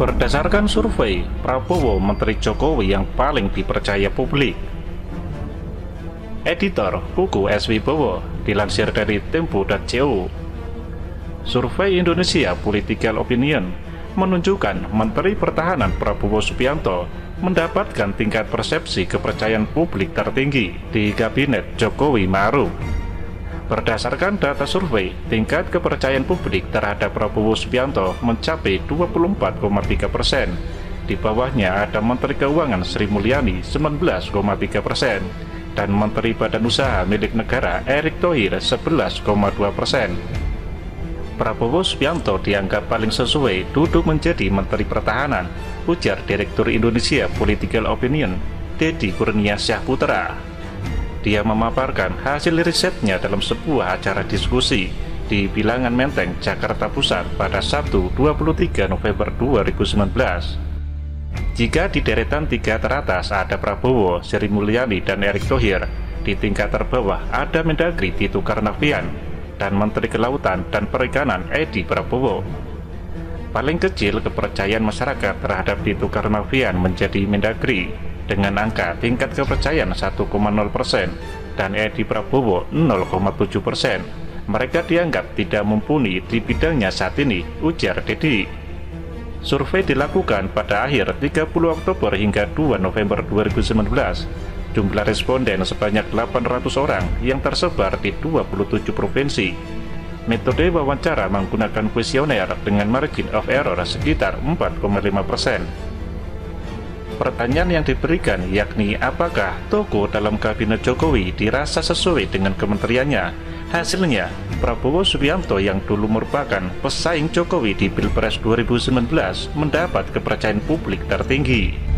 Berdasarkan survei, Prabowo Menteri Jokowi yang paling dipercaya publik. Editor Kuku S. Wibowo dilansir dari Tempo.co. Survei Indonesia Political Opinion menunjukkan Menteri Pertahanan Prabowo Subianto mendapatkan tingkat persepsi kepercayaan publik tertinggi di Kabinet Jokowi Maruf. Berdasarkan data survei, tingkat kepercayaan publik terhadap Prabowo Subianto mencapai 24,3 persen. Di bawahnya ada Menteri Keuangan Sri Mulyani 19,3 persen dan Menteri Badan Usaha milik negara Erick Thohir 11,2 persen. Prabowo Subianto dianggap paling sesuai duduk menjadi Menteri Pertahanan, ujar Direktur Indonesia Political Opinion, Dedi Kurnia Syahputra. Dia memaparkan hasil risetnya dalam sebuah acara diskusi di Bilangan Menteng, Jakarta Pusat pada Sabtu 23 November 2019. Jika di deretan tiga teratas ada Prabowo, Sri Mulyani, dan Erick Thohir, di tingkat terbawah ada Mendagri Tito Karnavian dan Menteri Kelautan dan Perikanan Edi Prabowo. Paling kecil kepercayaan masyarakat terhadap Tito Karnavian menjadi Mendagri dengan angka tingkat kepercayaan 1,0% dan Edi Prabowo 0,7%. Mereka dianggap tidak mumpuni di bidangnya saat ini, ujar Dedi. Survei dilakukan pada akhir 30 Oktober hingga 2 November 2019. Jumlah responden sebanyak 800 orang yang tersebar di 27 provinsi. Metode wawancara menggunakan kuesioner dengan margin of error sekitar 4,5 persen. Pertanyaan yang diberikan yakni apakah toko dalam kabinet Jokowi dirasa sesuai dengan kementeriannya. Hasilnya, Prabowo Subianto yang dulu merupakan pesaing Jokowi di Pilpres 2019 mendapat kepercayaan publik tertinggi.